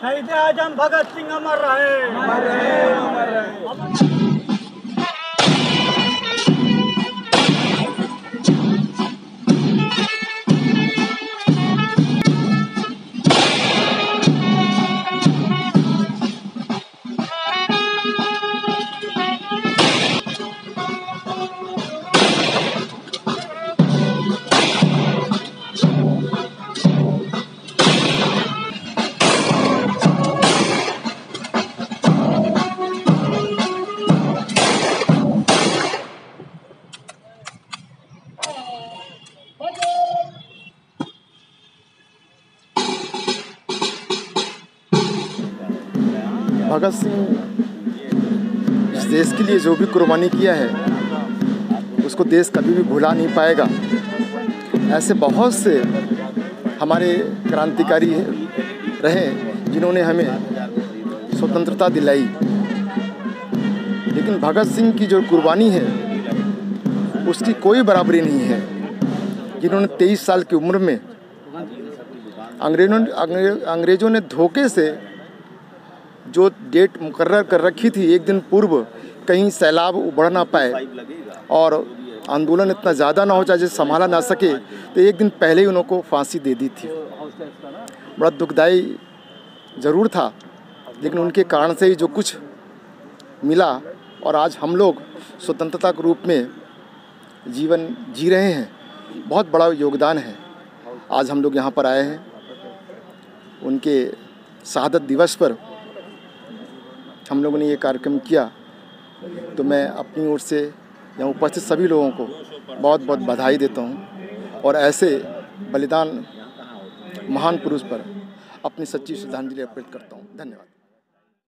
शहीद आज़म भगत सिंह अमर रहे अमर रहे अमर रहे भगत सिंह इस देश के लिए जो भी कुर्बानी किया है, उसको देश कभी भी भुला नहीं पाएगा। ऐसे बहुत से हमारे क्रांतिकारी रहे जिन्होंने हमें स्वतंत्रता दिलाई। लेकिन भगत सिंह की जो कुर्बानी है, उसकी कोई बराबरी नहीं है। जिन्होंने तेईस साल की उम्र में अंग्रेज़ों अंग्रेज़ों ने धोखे से जो डेट मुकर्र कर रखी थी एक दिन पूर्व, कहीं सैलाब उबड़ ना पाए और आंदोलन इतना ज़्यादा ना हो जाए, जिसे संभाला ना सके तो एक दिन पहले ही उनको फांसी दे दी थी। बड़ा दुखदाई ज़रूर था, लेकिन उनके कारण से ही जो कुछ मिला और आज हम लोग स्वतंत्रता के रूप में जीवन जी रहे हैं, बहुत बड़ा योगदान है। आज हम लोग यहाँ पर आए हैं। उनके शहादत दिवस पर हम लोगों ने ये कार्यक्रम किया तो मैं अपनी ओर से यहाँ उपस्थित सभी लोगों को बहुत बहुत बधाई देता हूँ और ऐसे बलिदान महान पुरुष पर अपनी सच्ची श्रद्धांजलि अर्पित करता हूँ। धन्यवाद।